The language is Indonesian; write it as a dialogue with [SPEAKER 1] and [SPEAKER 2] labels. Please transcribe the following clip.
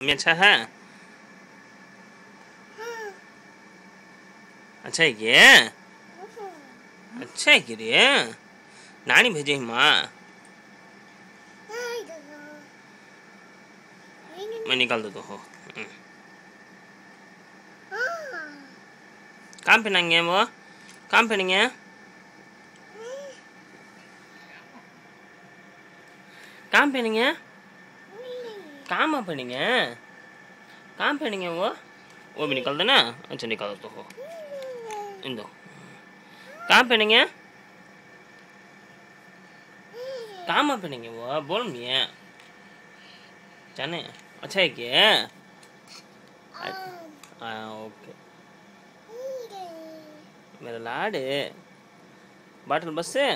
[SPEAKER 1] Mencah ha. Acha ini ya. Acha ini. Nani beri ma. Mau keluar dulu. Kamu nanya mau? Kamu nanya? Kamu nanya? कहाँ पहनेंगे कहाँ पहनेंगे वो वो भी निकाल देना अच्छा निकाल दो हो इन दो कहाँ पहनेंगे कहाँ पहनेंगे वो बोल मिया जाने अच्छा है क्या हाँ ओके मेरा लाड बाटल बस से